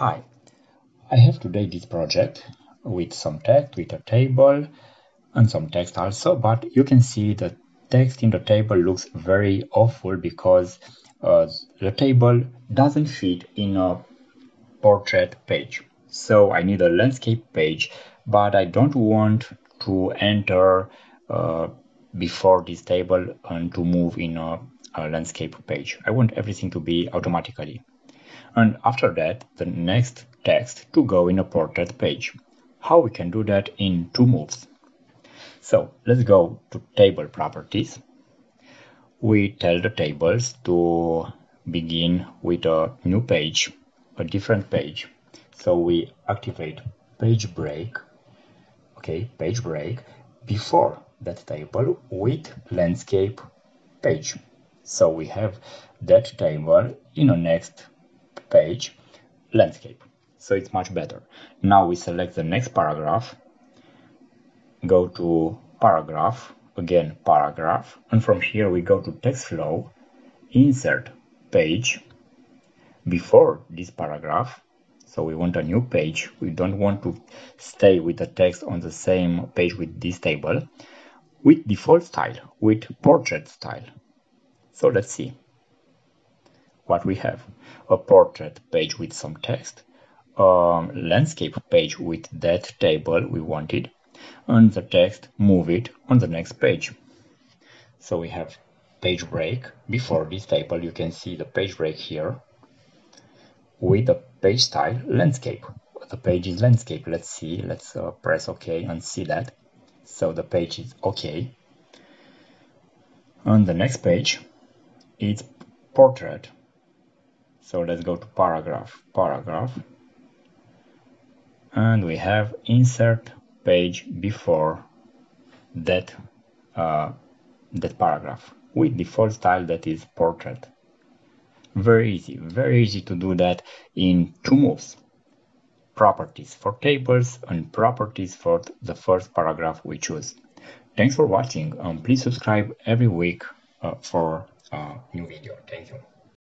Hi, I have today this project with some text, with a table and some text also, but you can see the text in the table looks very awful because uh, the table doesn't fit in a portrait page. So I need a landscape page, but I don't want to enter uh, before this table and to move in a, a landscape page. I want everything to be automatically and after that the next text to go in a portrait page. How we can do that in two moves. So let's go to table properties. We tell the tables to begin with a new page, a different page. So we activate page break, okay, page break before that table with landscape page. So we have that table in a next page landscape. So it's much better. Now we select the next paragraph. Go to paragraph again paragraph and from here we go to text flow insert page. Before this paragraph so we want a new page. We don't want to stay with the text on the same page with this table. With default style with portrait style. So let's see what we have. A portrait page with some text a landscape page with that table we wanted and the text move it on the next page. So we have page break. Before this table you can see the page break here with the page style landscape. The page is landscape. Let's see. Let's uh, press ok and see that. So the page is okay on the next page it's portrait so let's go to paragraph paragraph. And we have insert page before that uh, that paragraph with default style that is portrait. Very easy very easy to do that in two moves. Properties for tables and properties for the first paragraph we choose. Thanks for watching um, please subscribe every week uh, for a new video. Thank you